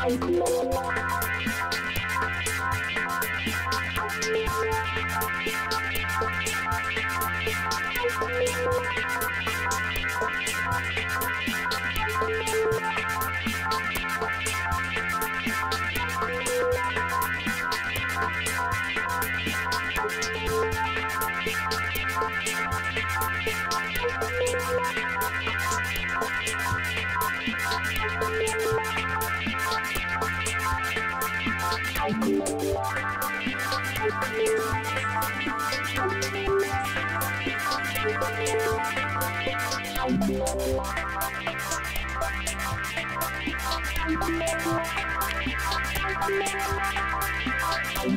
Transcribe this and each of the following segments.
Thank I'm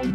I'm